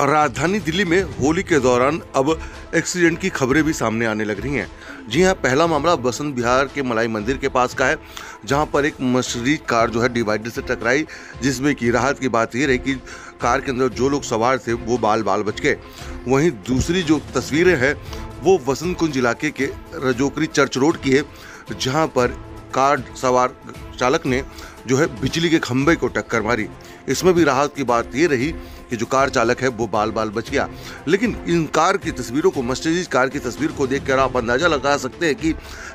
राजधानी दिल्ली में होली के दौरान अब एक्सीडेंट की खबरें भी सामने आने लग रही हैं। जी हाँ पहला मामला बसंत बिहार के मलाई मंदिर के पास का है, जहाँ पर एक मर्सिडीज कार जो है डिवाइडर से टकराई, जिसमें कि राहत की बात ये रही कि कार के अंदर जो लोग सवार थे, वो बाल बाल बच गए। वहीं दूसरी जो तस्वीरें हैं वो वसंत कुंज इलाके के रजोकरी चर्च रोड की है, जहाँ पर कार सवार चालक ने जो है बिजली के खंभे को टक्कर मारी। इसमें भी राहत की बात ये रही कि जो कार चालक है, वो बाल बाल बच गया। लेकिन इन कार की तस्वीरों को मस्टडीज कार की तस्वीर को देखकर आप अंदाज़ा लगा सकते हैं कि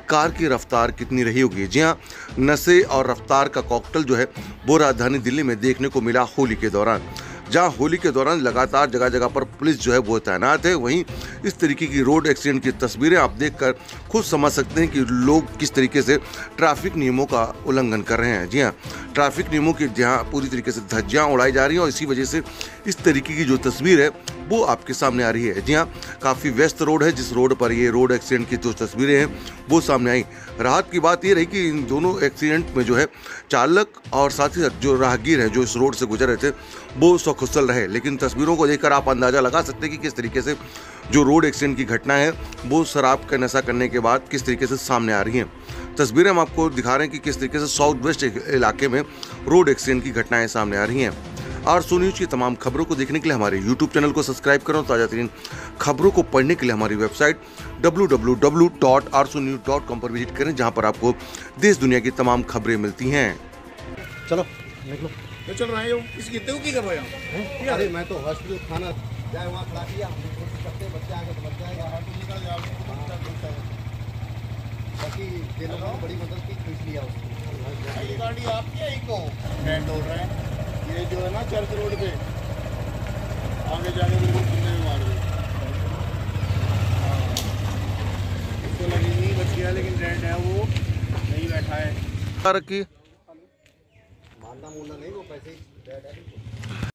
कार की रफ्तार कितनी रही होगी। जी हाँ नशे और रफ्तार का कॉकटल जो है, वो राजधानी दिल्ली में देखने को मिला होली के दौरान। जहाँ होली के दौरान लगातार जगह जगह पर पुलिस जो है वो तैनात है। वहीं इस तरीके की रोड एक्सीडेंट की तस्वीरें आप देखकर खुद समझ सकते हैं कि लोग किस तरीके से ट्रैफ़िक नियमों का उल्लंघन कर रहे हैं। जी हाँ ट्रैफ़िक नियमों की जहाँ पूरी तरीके से धज्जियाँ उड़ाई जा रही हैं और इसी वजह से इस तरीके की जो तस्वीर है वो आपके सामने आ रही है। जी हाँ काफ़ी व्यस्त रोड है, जिस रोड पर ये रोड एक्सीडेंट की जो तस्वीरें हैं, वो सामने आई। राहत की बात ये रही कि इन दोनों एक्सीडेंट में जो है, चालक और साथ ही साथ जो राहगीर हैं, जो इस रोड से गुजर रहे थे, वो सकुशल रहे। लेकिन तस्वीरों को देखकर आप अंदाज़ा लगा सकते हैं कि किस तरीके से जो रोड एक्सीडेंट की घटना है, वो शराब का नशा करने के बाद किस तरीके से सामने आ रही हैं। तस्वीरें हम आपको दिखा रहे हैं कि किस तरीके से साउथ वेस्ट इलाके में रोड एक्सीडेंट की घटनाएँ सामने आ रही हैं। और सो न्यूज़ की तमाम खबरों को देखने के लिए हमारे यूट्यूब चैनल को सब्सक्राइब करो ताज़ा तरीन खबरों को पढ़ने के लिए हमारी वेबसाइट www.arsunews.com पर विज़िट करें जहाँ पर आपको देश दुनिया की तमाम खबरें मिलती हैं। चलो निकलो मैं चल रहे हो इस को की कर रहे हो? अरे मैं तो हॉस्पिटल खाना जाए वहाँ कोशिश करते बच्चे आगे तो बच जाएगा। बाकी ये लोगों ने बड़ी मदद की खींच लिया उसको गाड़ी आपकी है इको बैंड हो रहे हैं। ये जो है। ना चर्च रोड पे आगे जाने बिल्कुल खुले में मार दे इसको लगी नहीं बच गया लेकिन रेड है वो नहीं बैठा है की? मारना मूलना नहीं वो पैसे ही।